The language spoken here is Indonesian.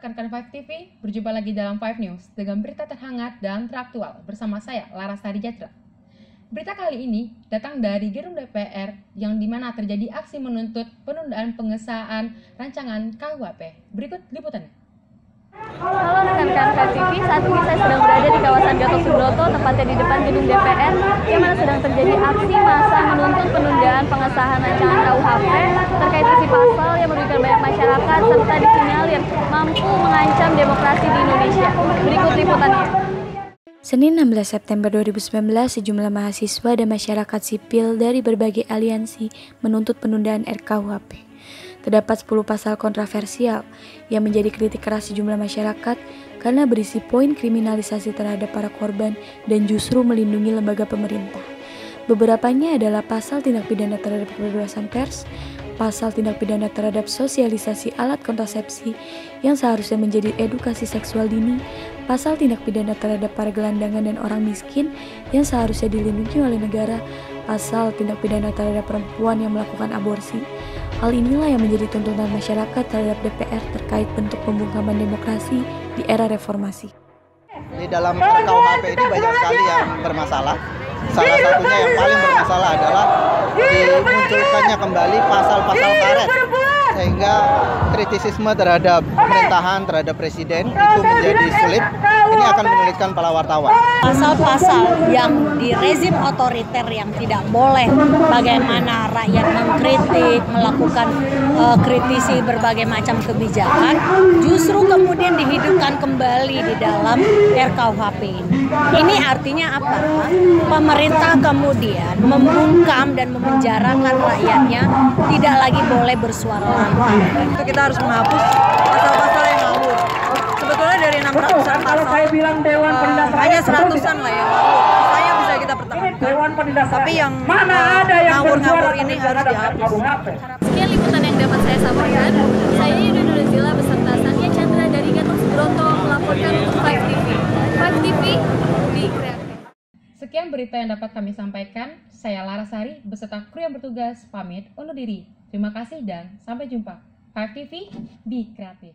rekan 5 TV, berjumpa lagi dalam 5 News dengan berita terhangat dan teraktual bersama saya, Larasari Jatra. Berita kali ini datang dari gedung DPR yang di mana terjadi aksi menuntut penundaan pengesahan rancangan KUHP. Berikut liputannya. Halo rekan-rekan Five TV, saat ini saya sedang berada di kawasan Gatot Subroto, tepatnya di depan gedung DPR, yang mana sedang terjadi aksi massa menuntut penundaan pengesahan rancangan KUHP terkait isi pasal yang merugikan banyak masyarakat serta disinyalir mampu mengancam demokrasi di Indonesia. Berikut liputannya. Senin 16 September 2019, sejumlah mahasiswa dan masyarakat sipil dari berbagai aliansi menuntut penundaan RKUHP. Terdapat 10 pasal kontroversial yang menjadi kritik keras sejumlah masyarakat karena berisi poin kriminalisasi terhadap para korban dan justru melindungi lembaga pemerintah. Beberapanya adalah pasal tindak pidana terhadap kebebasan pers, pasal tindak pidana terhadap sosialisasi alat kontrasepsi yang seharusnya menjadi edukasi seksual dini, pasal tindak pidana terhadap para gelandangan dan orang miskin yang seharusnya dilindungi oleh negara, pasal tindak pidana terhadap perempuan yang melakukan aborsi, Hal inilah yang menjadi tuntutan masyarakat terhadap DPR terkait bentuk pembungkaman demokrasi di era reformasi. Di dalam KUHP ini banyak sekali yang bermasalah. Salah satunya yang paling bermasalah adalah dimunculkannya kembali pasal-pasal karet. sehingga kritisisme terhadap pemerintahan terhadap presiden itu menjadi sulit. Ini akan menyulitkan para wartawan. Pasal-pasal yang di rezim otoriter yang tidak boleh bagaimana rakyat mengkritik, melakukan uh, kritisi berbagai macam kebijakan, justru kemudian dihidupkan kembali di dalam RKUHP ini. Ini artinya apa? Pemerintah kemudian membungkam dan memenjarakan rakyatnya tidak lagi boleh bersuara lantang. Itu kita harus menghapus pasal-pasal yang ngawur. Sebetulnya dari 600-an pasal, saya bilang Dewan uh, hanya seratusan lah yang ngawur. Saya bisa kita pertahankan. Tapi yang mana ada yang ngawur-ngawur ini harus dihapus. Sekian liputan yang dapat saya sampaikan. Sekian berita yang dapat kami sampaikan. Saya Larasari beserta kru yang bertugas pamit undur diri. Terima kasih dan sampai jumpa. 5 TV, be kreatif.